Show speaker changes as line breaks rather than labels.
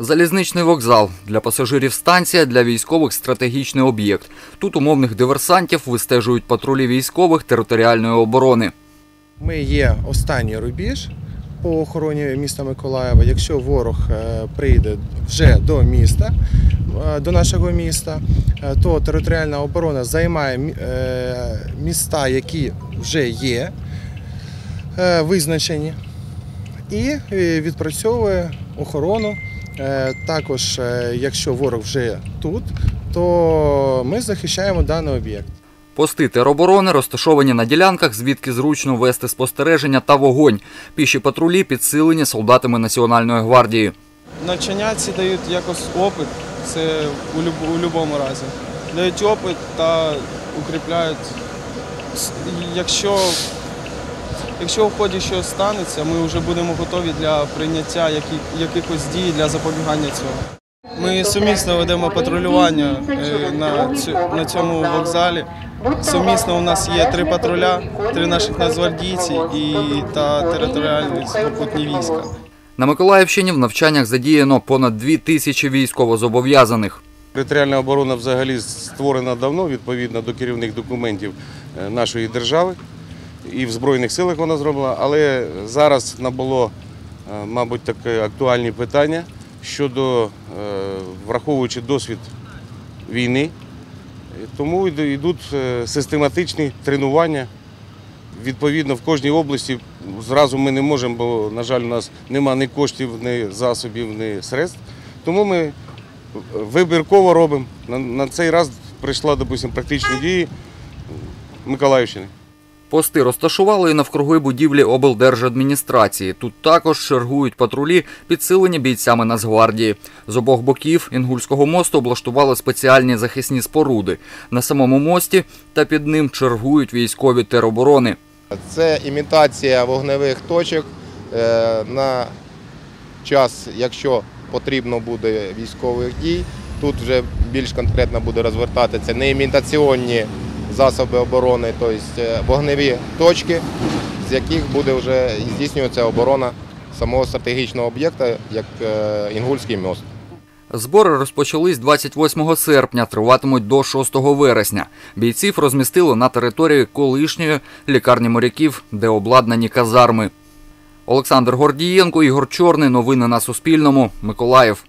Залізничний вокзал для пасажирів станція, для військових стратегічний об'єкт. Тут умовних диверсантів вистежують патрулі військових територіальної оборони.
Ми є останній рубіж по охороні міста Миколаєва. Якщо ворог е, прийде вже до міста, е, до нашого міста, е, то територіальна оборона займає міста, які вже є визначені, і відпрацьовує охорону. Е, Також, е, якщо ворог вже тут, то ми захищаємо даний об'єкт.
Пости тероборони розташовані на ділянках, звідки зручно вести спостереження та вогонь. Піші патрулі підсилені солдатами Національної гвардії.
Навчання ці дають якось опит, це у, будь-якому разі. Дають опит та укріпляють. Якщо, якщо в ході щось станеться, ми вже будемо готові для прийняття якихось дій для запобігання цього. Ми сумісно ведемо патрулювання е, на, цьому вокзалі. Сумісно у нас є три патруля, три наших нацгвардійці і та територіальні сухопутні війська.
На Миколаївщині в навчаннях задіяно понад дві тисячі військовозобов'язаних.
Територіальна оборона взагалі створена давно відповідно до керівних документів е, нашої держави. І в Збройних силах вона зроблена, але зараз набуло, е, мабуть, таке актуальні питання щодо, е, враховуючи досвід війни, тому йдуть е, систематичні тренування. Відповідно, в кожній області зразу ми не можемо, бо, на жаль, у нас нема ні коштів, ні засобів, ні средств. Тому ми вибірково робимо. На, на цей раз прийшла, допустимо, практичні дії Миколаївщини.
Пости розташували і навкруги будівлі облдержадміністрації. Тут також чергують патрулі, підсилені бійцями Нацгвардії. З обох боків Інгульського мосту облаштували спеціальні захисні споруди. На самому мості та під ним чергують військові тероборони.
Це імітація вогневих точок е, на час, якщо потрібно буде військових дій. Тут вже більш конкретно буде розвертатися не імітаційні засоби оборони, тобто вогневі точки, з яких буде вже здійснюватися оборона самого стратегічного об'єкта, як е, Інгульський мост.
Збори розпочались 28 серпня, триватимуть до 6 вересня. Бійців розмістили на території колишньої лікарні моряків, де обладнані казарми. Олександр Гордієнко, Ігор Чорний. Новини на Суспільному. Миколаїв.